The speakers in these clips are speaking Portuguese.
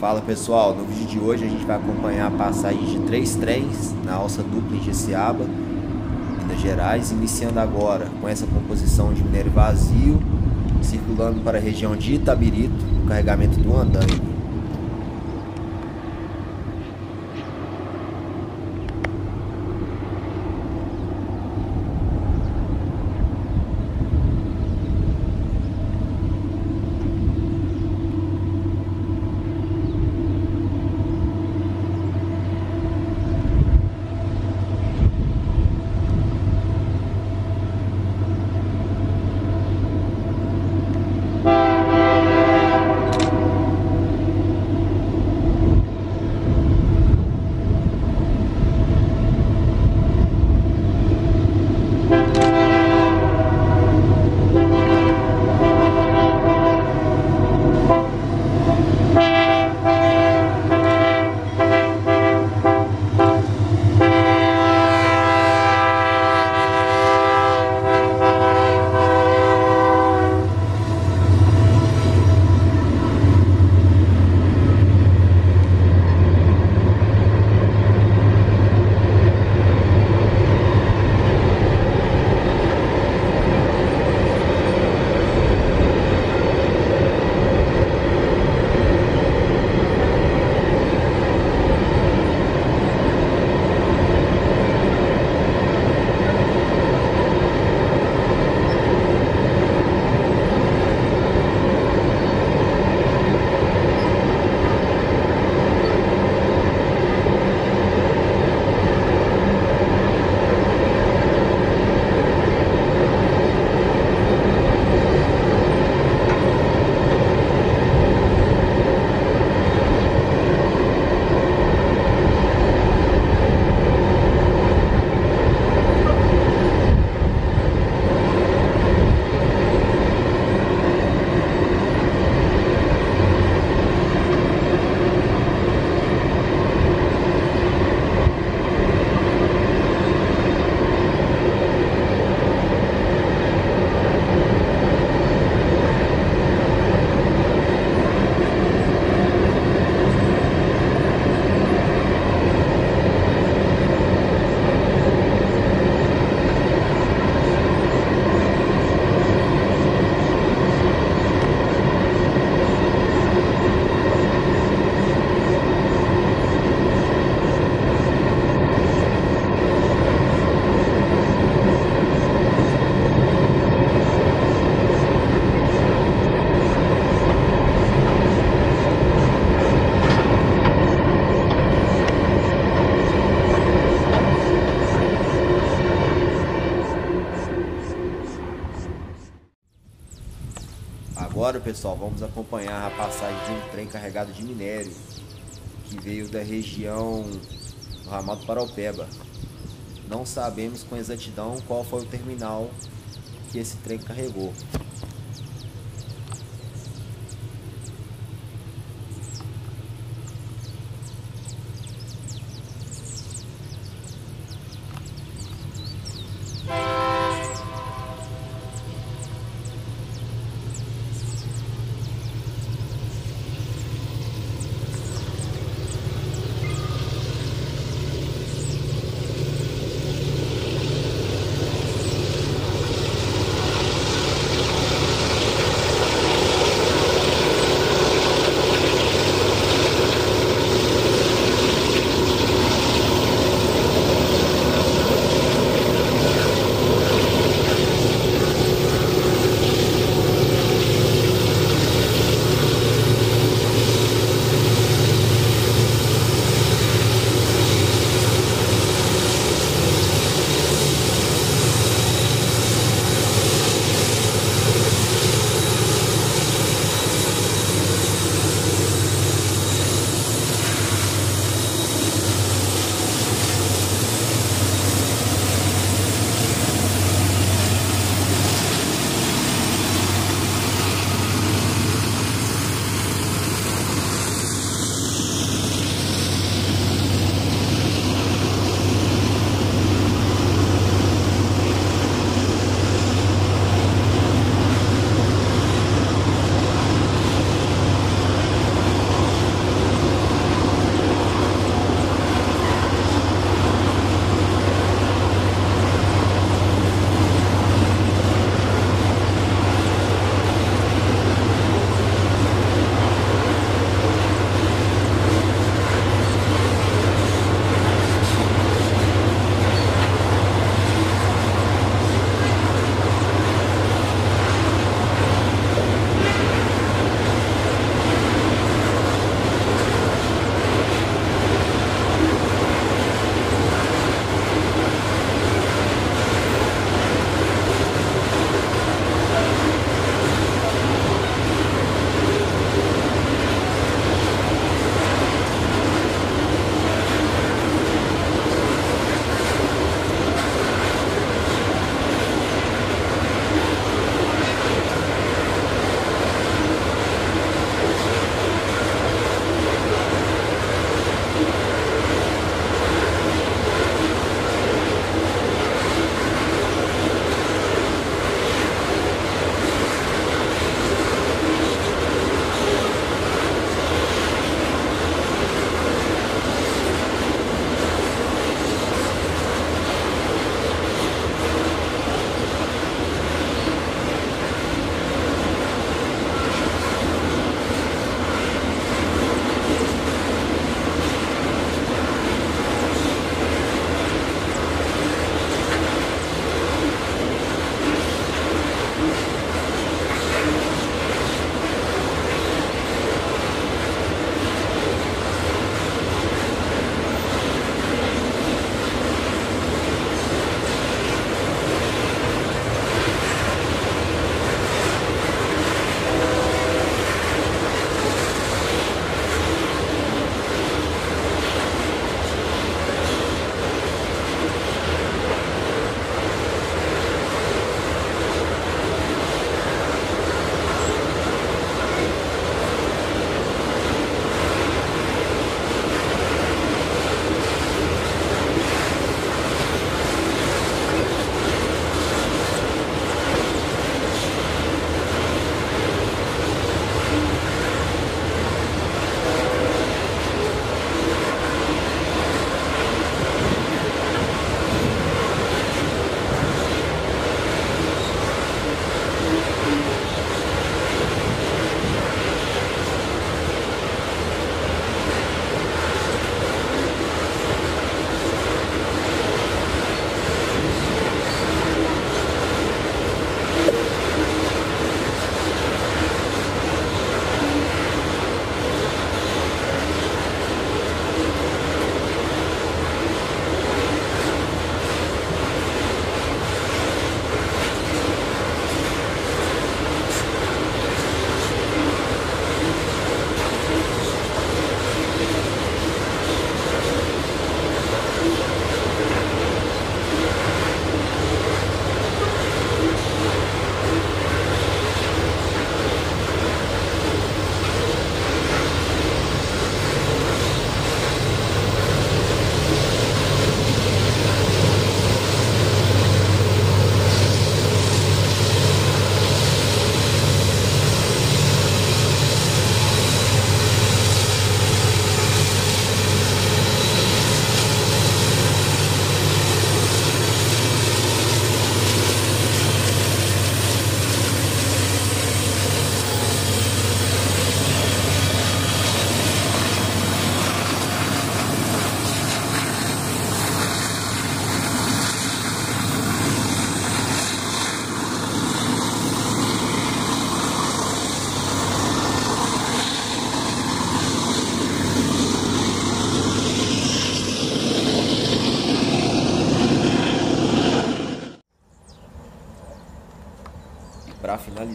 Fala pessoal, no vídeo de hoje a gente vai acompanhar a passagem de três trens na alça dupla em Jeciaba, Minas Gerais, iniciando agora com essa composição de minério vazio, circulando para a região de Itabirito, o carregamento do andaime. Agora, pessoal, vamos acompanhar a passagem de um trem carregado de minério que veio da região do ramal do Paraupeba. Não sabemos com exatidão qual foi o terminal que esse trem carregou.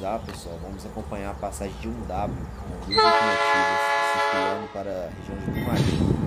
finalizar, pessoal, vamos acompanhar a passagem de um W com duas locomotivas circulando para a região de Brumadinho.